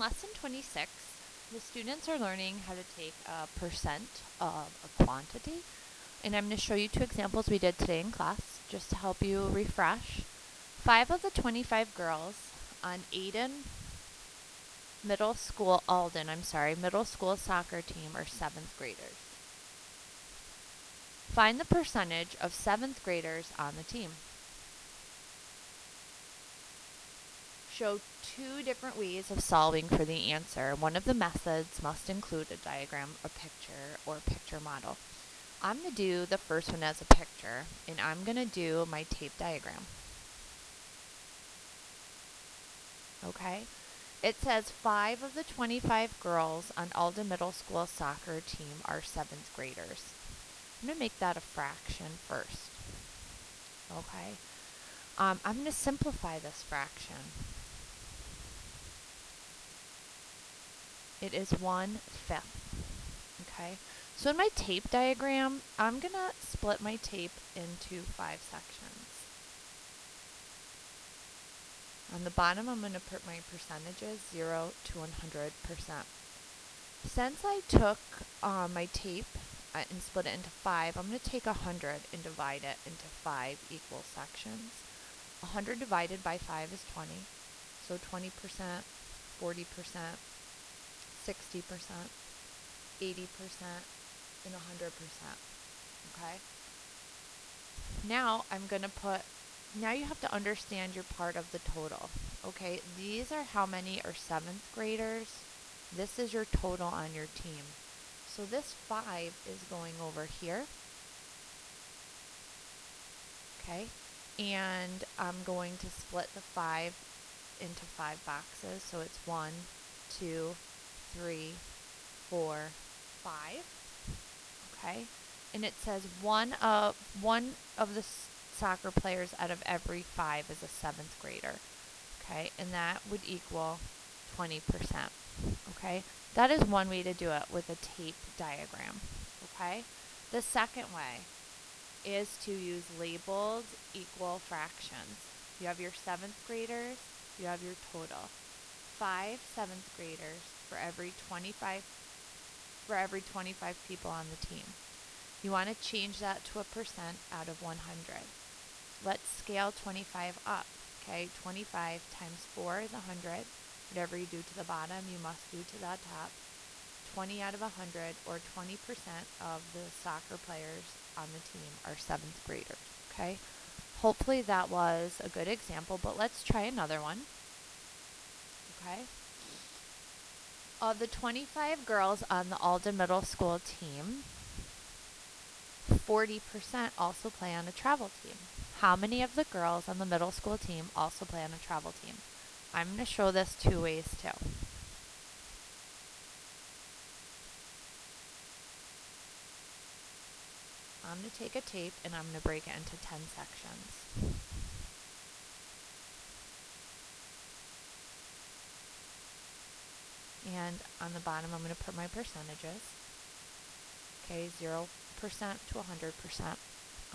lesson 26, the students are learning how to take a percent of a quantity. And I'm going to show you two examples we did today in class just to help you refresh. Five of the 25 girls on Aiden Middle School, Alden, I'm sorry, middle school soccer team are seventh graders. Find the percentage of seventh graders on the team. show two different ways of solving for the answer. One of the methods must include a diagram, a picture, or picture model. I'm going to do the first one as a picture, and I'm going to do my tape diagram. Okay? It says five of the 25 girls on Alden Middle School soccer team are seventh graders. I'm going to make that a fraction first. Okay? Um, I'm going to simplify this fraction. It is one fifth. Okay, so in my tape diagram, I'm going to split my tape into five sections. On the bottom, I'm going to put my percentages 0 to 100%. Since I took uh, my tape uh, and split it into 5, I'm going to take 100 and divide it into 5 equal sections. 100 divided by 5 is 20, so 20%, 40%, 60%, 80%, and 100%. Okay? Now I'm going to put, now you have to understand your part of the total. Okay? These are how many are 7th graders. This is your total on your team. So this 5 is going over here. Okay? And I'm going to split the 5 into 5 boxes. So it's one, two three, four, five. Okay, and it says one of one of the soccer players out of every five is a seventh grader. Okay, and that would equal 20%. Okay, that is one way to do it with a tape diagram. Okay, the second way is to use labeled equal fractions. You have your seventh graders, you have your total. Five seventh graders for every 25 for every 25 people on the team. You want to change that to a percent out of 100. Let's scale 25 up. Okay, 25 times 4 is 100. Whatever you do to the bottom, you must do to the top. 20 out of 100 or 20% of the soccer players on the team are 7th graders. Okay? Hopefully that was a good example, but let's try another one. Okay? Of the 25 girls on the Alden Middle School team, 40% also play on a travel team. How many of the girls on the middle school team also play on a travel team? I'm going to show this two ways too. I'm going to take a tape and I'm going to break it into 10 sections. And on the bottom, I'm going to put my percentages. Okay, 0% to 100%.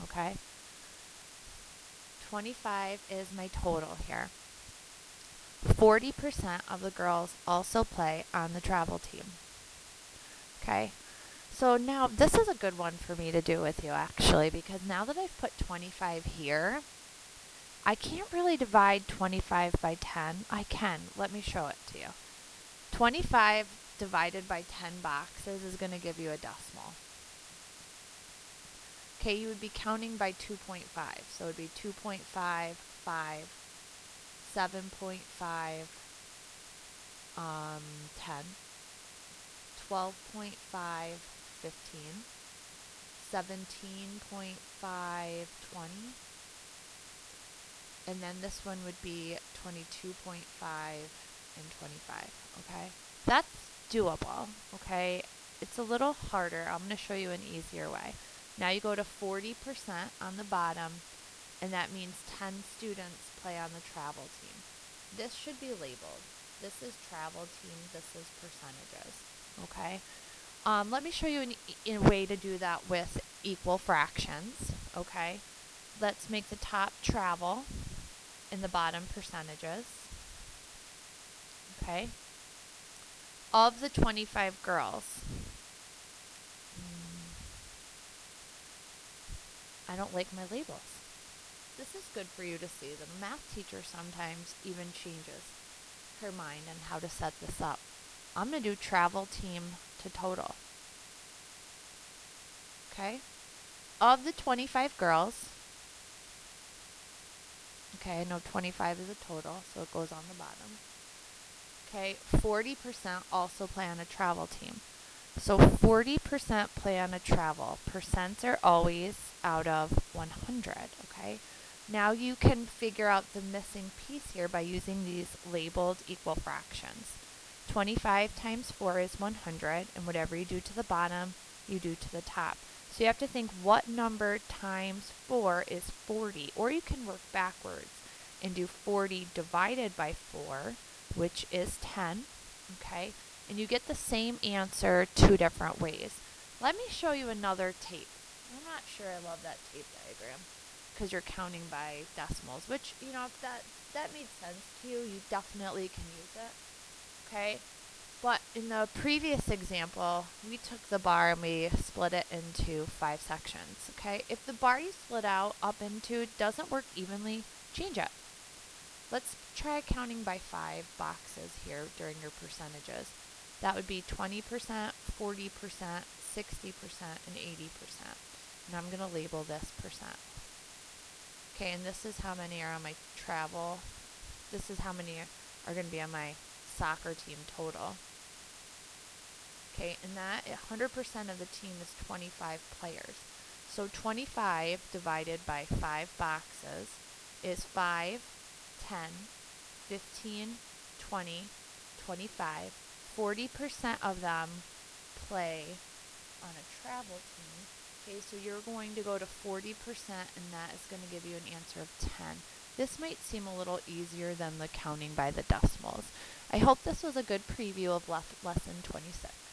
Okay. 25 is my total here. 40% of the girls also play on the travel team. Okay. So now this is a good one for me to do with you actually because now that I've put 25 here, I can't really divide 25 by 10. I can. Let me show it to you. 25 divided by 10 boxes is going to give you a decimal. Okay, you would be counting by 2.5. So it would be 2.5, 5, 7.5, um, 10, 12.5, 15, 17.5, 20, and then this one would be 22.5 and 25, okay? That's doable, okay? It's a little harder. I'm going to show you an easier way. Now you go to 40% on the bottom, and that means 10 students play on the travel team. This should be labeled. This is travel team, this is percentages, okay? Um, let me show you a way to do that with equal fractions, okay? Let's make the top travel and the bottom percentages. Okay. of the 25 girls, mm, I don't like my labels. This is good for you to see. The math teacher sometimes even changes her mind and how to set this up. I'm going to do travel team to total. Okay? Of the 25 girls, okay, I know 25 is a total, so it goes on the bottom. Okay, 40% also play on a travel team. So 40% play on a travel. Percents are always out of 100, okay? Now you can figure out the missing piece here by using these labeled equal fractions. 25 times 4 is 100, and whatever you do to the bottom, you do to the top. So you have to think what number times 4 is 40, or you can work backwards and do 40 divided by 4, which is 10, okay? And you get the same answer two different ways. Let me show you another tape. I'm not sure I love that tape diagram because you're counting by decimals, which, you know, if that, that made sense to you, you definitely can use it. Okay? But in the previous example, we took the bar and we split it into five sections. Okay? If the bar you split out up into doesn't work evenly, change it. Let's try counting by five boxes here during your percentages. That would be 20%, 40%, 60%, and 80%. And I'm going to label this percent. Okay, and this is how many are on my travel. This is how many are going to be on my soccer team total. Okay, and that 100% of the team is 25 players. So 25 divided by 5 boxes is 5, 10, 15, 20, 25. 40% of them play on a travel team Okay, so you're going to go to 40% and that is going to give you an answer of 10. This might seem a little easier than the counting by the decimals. I hope this was a good preview of lesson 26.